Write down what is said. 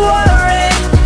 watering